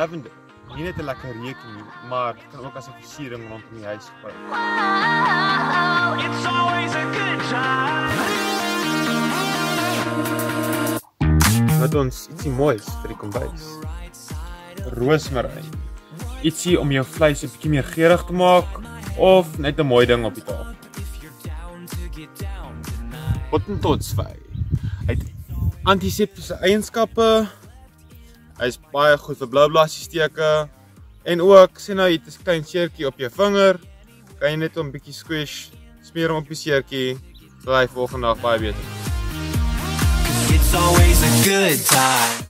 lavender. Nie net 'n lekker reuk nie, maar dit kan ook as 'n versiering rondom die huis gebruik. It's always a good time. Wat ons ietsie moois vir die kombuis. Roosmaryn. Ietsie om jou vleis 'n bietjie meer geurig te maak of net 'n mooi ding op die tafel. Hottentotsvy. Hy het antiseptiese eienskappe. Hy's baie goed vir blou blaasiesteke en ook sien nou jy het 'n klein seertjie op jou vinger. Kan jy net 'n bietjie squish, smeer hom op die seertjie, sal hy volgende dag baie beter. It's always a good time.